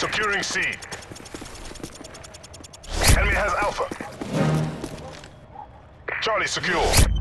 Securing C. Enemy has Alpha. Charlie secure.